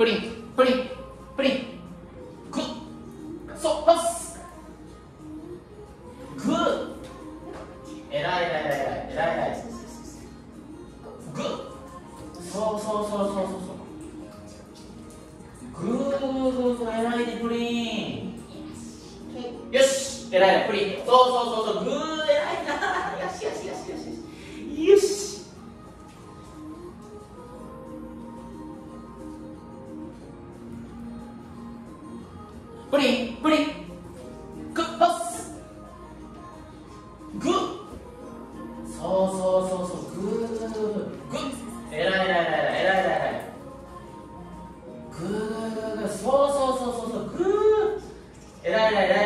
プリンプリンプリン。グッ。そうパス。グー。えらいえらいえらいえらいえらいグッそうそうそうそうそうそう。グーそうそうえらいねプリン。よし。えらいプリン。そうそうそうそうグー。プリンプリグッパス。グッ。そうそうそうそうグー。グッ。えらいえらいえらいえらいえらい。グーグーグー。そうそうそうそうそうグー。えらいえらいえらい。